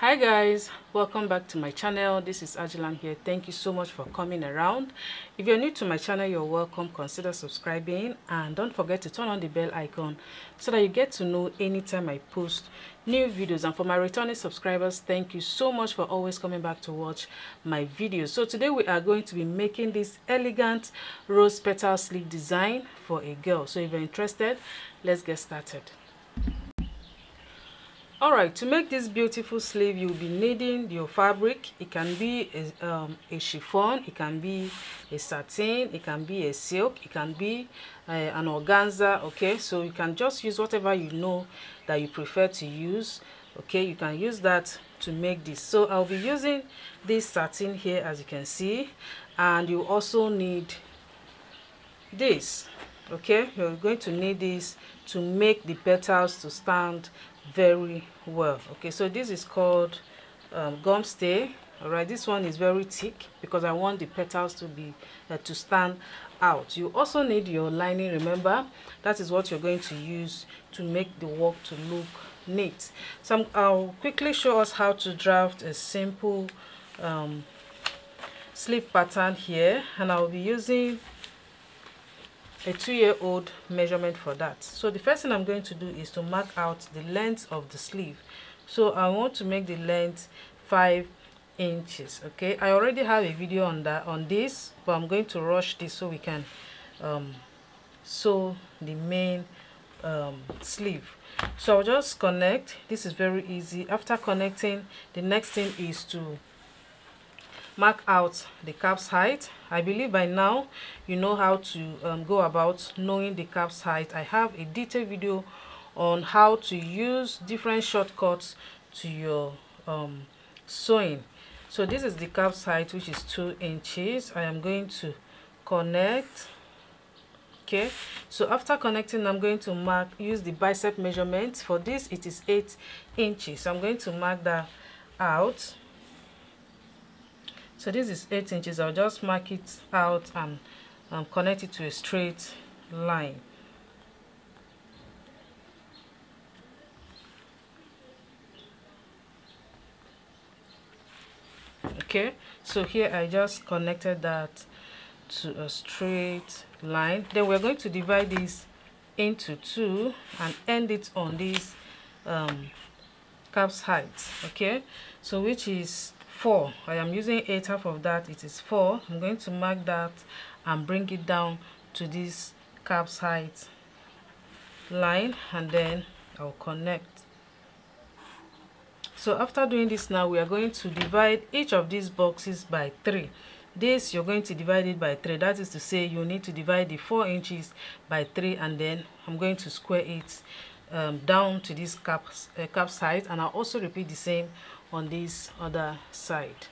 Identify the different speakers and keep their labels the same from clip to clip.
Speaker 1: hi guys. Welcome back to my channel. This is Ajulam here. Thank you so much for coming around. If you're new to my channel you're welcome. Consider subscribing. And don't forget to turn on the bell icon so that you get to know anytime I post new videos. And for my returning subscribers thank you so much for always coming back to watch my videos. So today we are going to be making this elegant rose petal sleeve design for a girl. So if you're interested let's get started all right to make this beautiful sleeve you'll be needing your fabric. It can be a, um, a chiffon it can be a satin it can be a silk it can be uh, an organza okay? So you can just use whatever you know that you prefer to use okay? You can use that to make this. So i'll be using this satin here as you can see and you also need this okay? You're going to need this to make the petals to stand very well okay so this is called um, gum stay. All right this one is very thick because i want the petals to be uh, to stand out. You also need your lining remember? That is what you're going to use to make the work to look neat. So i will quickly show us how to draft a simple um, sleeve pattern here. And i'll be using a two-year-old measurement for that. So the first thing i'm going to do is to mark out the length of the sleeve. So i want to make the length five inches okay? I already have a video on that on this but i'm going to rush this so we can um, sew the main um, sleeve. So i'll just connect. This is very easy. After connecting the next thing is to mark out the cap's height i believe by now you know how to um, go about knowing the cap's height i have a detailed video on how to use different shortcuts to your um, sewing. So this is the cap's height which is two inches. I am going to connect okay? So after connecting i'm going to mark use the bicep measurement. For this it is eight inches. So i'm going to mark that out so this is eight inches. I'll just mark it out and um, connect it to a straight line. Okay so here i just connected that to a straight line. Then we're going to divide this into two and end it on this um, cap's height. Okay so which is 4 i am using 8 half of that it is 4 i'm going to mark that and bring it down to this cap's height line and then i'll connect. So after doing this now we are going to divide each of these boxes by 3 this you're going to divide it by 3 that is to say you need to divide the 4 inches by 3 and then i'm going to square it um, down to this cap uh, cap side and i'll also repeat the same on this other side.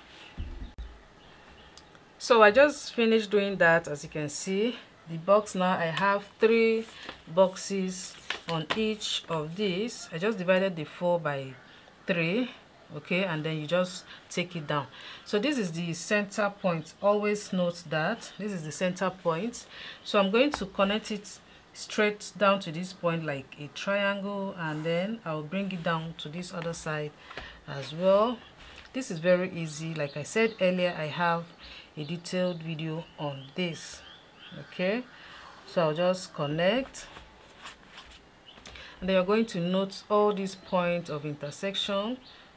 Speaker 1: So i just finished doing that as you can see. The box now i have three boxes on each of these. I just divided the four by three okay and then you just take it down. So this is the center point. Always note that this is the center point. So i'm going to connect it straight down to this point like a triangle and then i'll bring it down to this other side as well. This is very easy. Like i said earlier i have a detailed video on this. Okay? So i'll just connect. And then you're going to note all these points of intersection.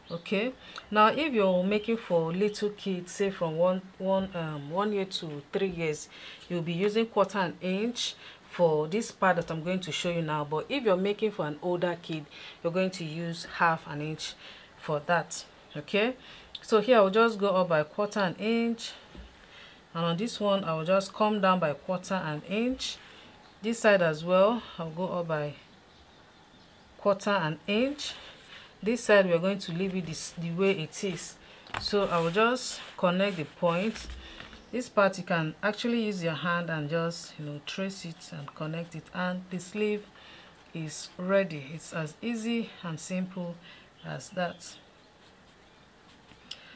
Speaker 1: Okay? Now if you're making for little kids say from one one um one year to three years you'll be using quarter an inch for this part that i'm going to show you now. But if you're making for an older kid you're going to use half an inch for that okay? So here i'll just go up by quarter an inch. And on this one i will just come down by quarter an inch. This side as well i'll go up by quarter an inch. This side we're going to leave it this, the way it is. So i will just connect the point. This part you can actually use your hand and just you know trace it and connect it. And the sleeve is ready. It's as easy and simple as that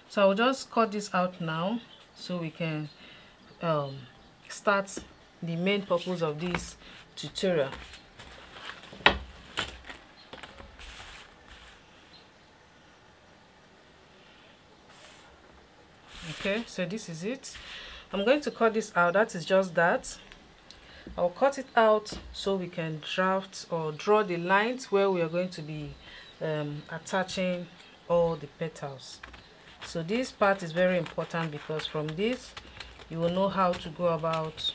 Speaker 1: so i'll just cut this out now so we can um, start the main purpose of this tutorial. Okay so this is it. I'm going to cut this out. That is just that. I'll cut it out so we can draft or draw the lines where we are going to be um, attaching all the petals. So this part is very important because from this you will know how to go about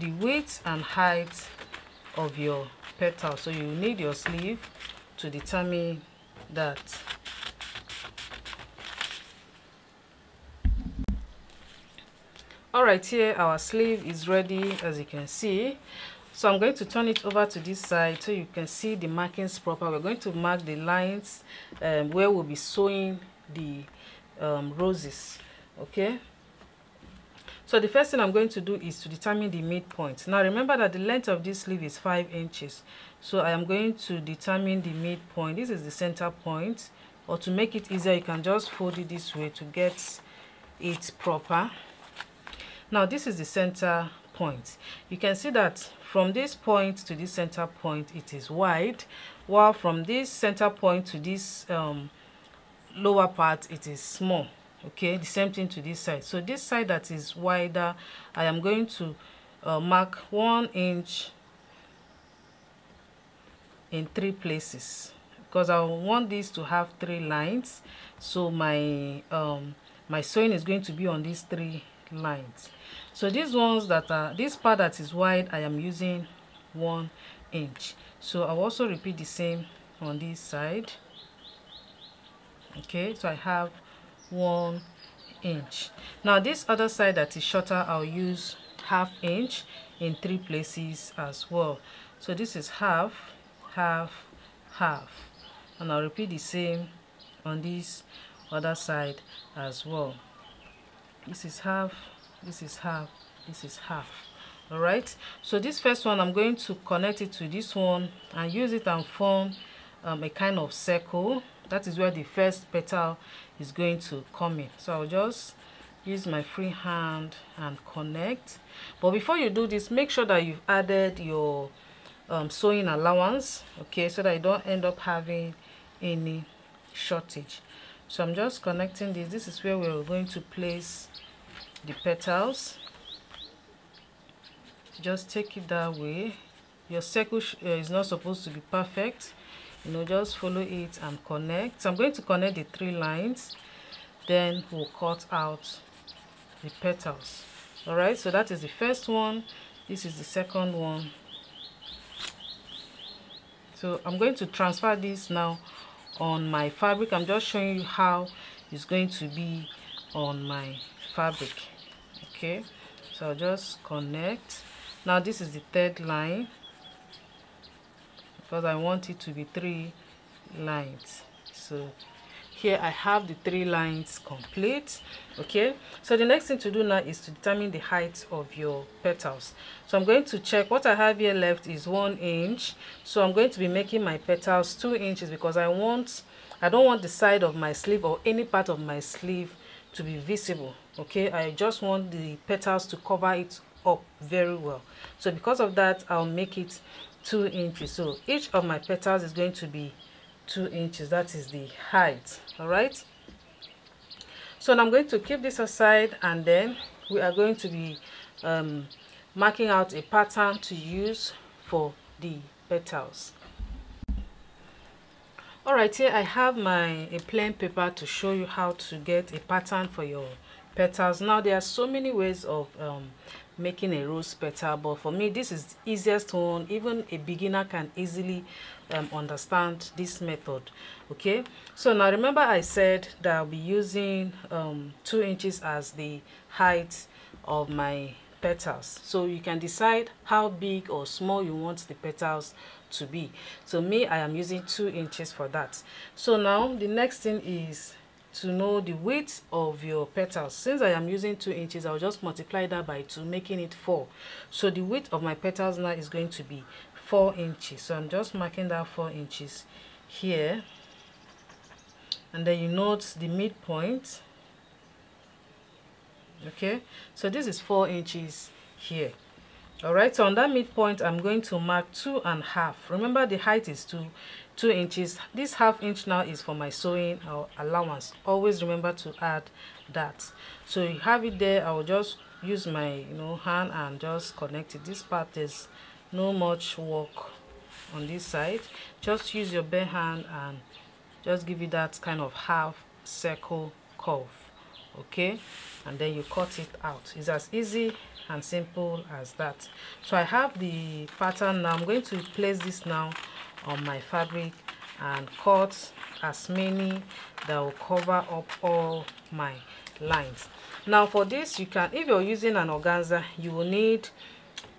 Speaker 1: the width and height of your petal. So you need your sleeve to determine that. All right here our sleeve is ready as you can see so i'm going to turn it over to this side so you can see the markings proper. We're going to mark the lines um, where we'll be sewing the um, roses okay? So the first thing i'm going to do is to determine the midpoint. Now remember that the length of this sleeve is five inches. So i am going to determine the midpoint. This is the center point. Or to make it easier you can just fold it this way to get it proper. Now this is the center point. You can see that from this point to this center point it is wide while from this center point to this um, lower part it is small. Okay the same thing to this side. So this side that is wider i am going to uh, mark one inch in three places because i want this to have three lines. So my um my sewing is going to be on these three lines so these ones that are this part that is wide i am using one inch. So i'll also repeat the same on this side. Okay so i have one inch. Now this other side that is shorter i'll use half inch in three places as well. So this is half half half. And i'll repeat the same on this other side as well this is half this is half this is half. All right so this first one i'm going to connect it to this one and use it and form um, a kind of circle. That is where the first petal is going to come in. So i'll just use my free hand and connect. But before you do this make sure that you've added your um, sewing allowance okay so that you don't end up having any shortage so i'm just connecting this. This is where we're going to place the petals. Just take it that way. Your circle uh, is not supposed to be perfect. You know just follow it and connect. So i'm going to connect the three lines. Then we'll cut out the petals. All right? So that is the first one. This is the second one. So i'm going to transfer this now on my fabric. I'm just showing you how it's going to be on my fabric okay? So I'll just connect. Now this is the third line because I want it to be three lines. So here I have the three lines complete okay? So the next thing to do now is to determine the height of your petals. So I'm going to check what I have here left is one inch. So I'm going to be making my petals two inches because I want I don't want the side of my sleeve or any part of my sleeve to be visible okay? I just want the petals to cover it up very well. So because of that i'll make it two inches. So each of my petals is going to be two inches. That is the height all right? So i'm going to keep this aside and then we are going to be um, marking out a pattern to use for the petals. All right here i have my a plain paper to show you how to get a pattern for your petals. Now there are so many ways of um, making a rose petal but for me this is easiest one. Even a beginner can easily um, understand this method okay? So now remember i said that i'll be using um, two inches as the height of my petals. So you can decide how big or small you want the petals to be. So me i am using two inches for that. So now the next thing is to know the width of your petals. Since i am using two inches i'll just multiply that by two making it four. So the width of my petals now is going to be four inches. So i'm just marking that four inches here. And then you note the midpoint. Okay? So this is four inches here. All right so on that midpoint i'm going to mark two and a half. Remember the height is two two inches. This half inch now is for my sewing or allowance. Always remember to add that. So you have it there. I will just use my you know hand and just connect it. This part is no much work on this side. Just use your bare hand and just give it that kind of half circle curve okay? And then you cut it out. It's as easy and simple as that. So i have the pattern now. I'm going to place this now on my fabric and cut as many that will cover up all my lines. Now for this you can if you're using an organza you will need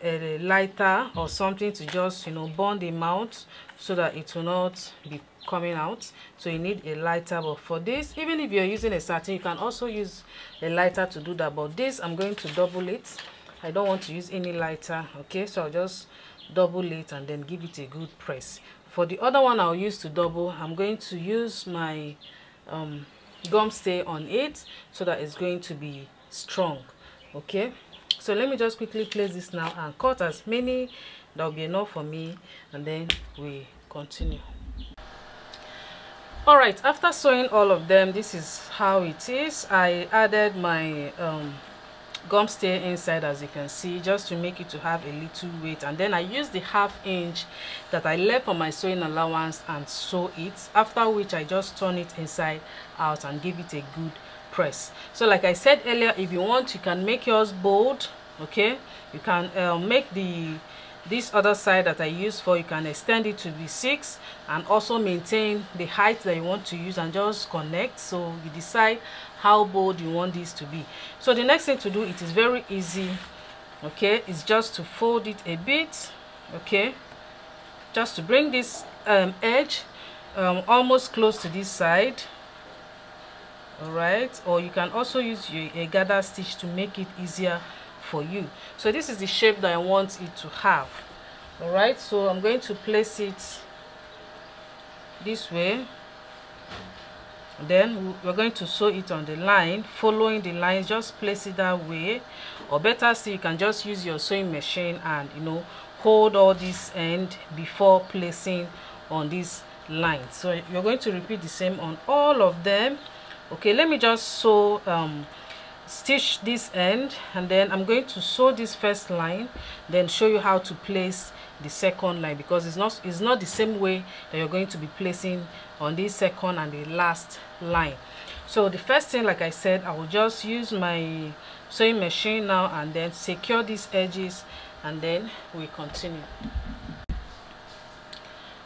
Speaker 1: a lighter or something to just you know burn the mouth so that it will not be coming out. So you need a lighter but for this even if you're using a satin you can also use a lighter to do that. But this i'm going to double it. I don't want to use any lighter okay? So i'll just double it and then give it a good press. For the other one i'll use to double i'm going to use my um, gum stay on it so that it's going to be strong okay? So let me just quickly place this now and cut as many that will be enough for me and then we continue. All right after sewing all of them this is how it is. I added my um, gum stay inside as you can see just to make it to have a little weight. And then i use the half inch that i left for my sewing allowance and sew it after which i just turn it inside out and give it a good press. So like i said earlier if you want you can make yours bold okay? You can uh, make the this other side that I use for you can extend it to the six and also maintain the height that you want to use and just connect. So you decide how bold you want this to be. So the next thing to do it is very easy okay? It's just to fold it a bit okay? Just to bring this um, edge um, almost close to this side all right or you can also use your, a gather stitch to make it easier for you. So this is the shape that i want it to have. All right so i'm going to place it this way. Then we're going to sew it on the line following the line just place it that way. Or better still you can just use your sewing machine and you know hold all this end before placing on this line. So you're going to repeat the same on all of them. Okay let me just sew um stitch this end and then i'm going to sew this first line then show you how to place the second line because it's not it's not the same way that you're going to be placing on this second and the last line. So the first thing like i said i will just use my sewing machine now and then secure these edges and then we continue.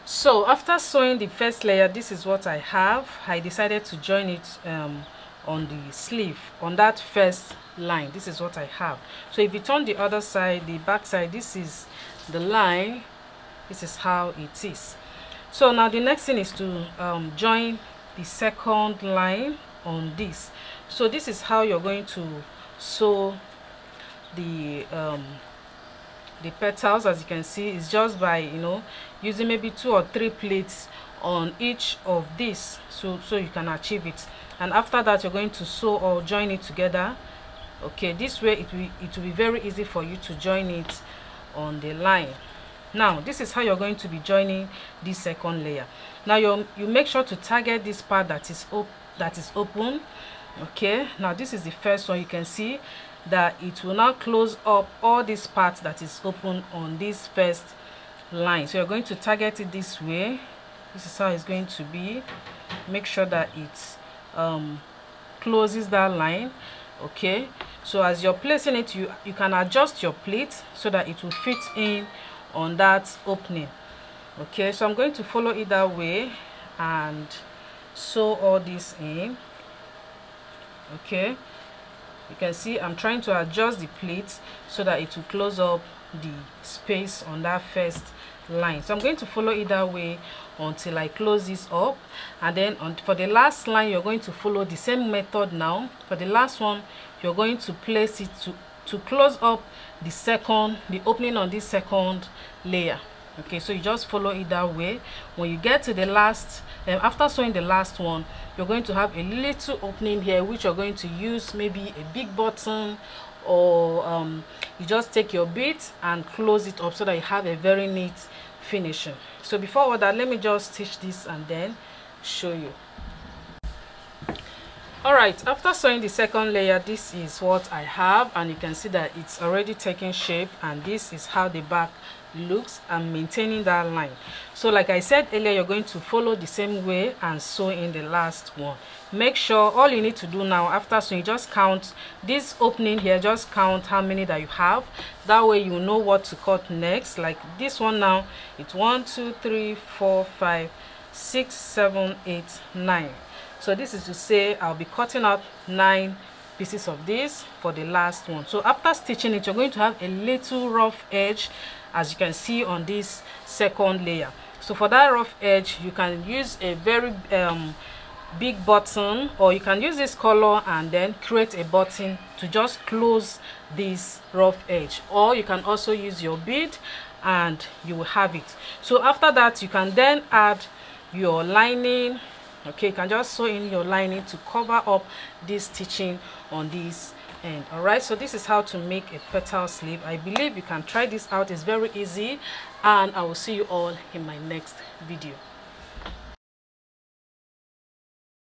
Speaker 1: So after sewing the first layer this is what i have. I decided to join it um, on the sleeve on that first line. This is what i have. So if you turn the other side the back side this is the line. This is how it is. So now the next thing is to um, join the second line on this. So this is how you're going to sew the um, the petals. As you can see is just by you know using maybe two or three plates on each of these so so you can achieve it. And after that you're going to sew or join it together. Okay this way it will it will be very easy for you to join it on the line. Now this is how you're going to be joining this second layer. Now you you make sure to target this part that is op that is open. Okay now this is the first one. You can see that it will now close up all this part that is open on this first line. So you're going to target it this way this is how it's going to be make sure that it um, closes that line okay? So as you're placing it you you can adjust your plate so that it will fit in on that opening okay? So i'm going to follow it that way and sew all this in okay? You can see i'm trying to adjust the plate so that it will close up the space on that first line. So i'm going to follow it that way until i close this up. And then on for the last line you're going to follow the same method now. For the last one you're going to place it to to close up the second the opening on this second layer. Okay so you just follow it that way. When you get to the last um, after sewing the last one you're going to have a little opening here which you're going to use maybe a big button or um, you just take your beads and close it up so that you have a very neat finishing. So before all that let me just stitch this and then show you. All right after sewing the second layer this is what i have. And you can see that it's already taking shape and this is how the back looks and maintaining that line. So like i said earlier you're going to follow the same way and sew in the last one. Make sure all you need to do now after sewing just count this opening here just count how many that you have. That way you know what to cut next. Like this one now it's one two three four five six seven eight nine. So this is to say i'll be cutting out nine pieces of this for the last one. So after stitching it you're going to have a little rough edge as you can see on this second layer. So for that rough edge you can use a very um, big button or you can use this color and then create a button to just close this rough edge. Or you can also use your bead and you will have it. So after that you can then add your lining. Okay you can just sew in your lining to cover up this stitching on this end. All right so this is how to make a petal sleeve i believe you can try this out. It's very easy. And i will see you all in my next video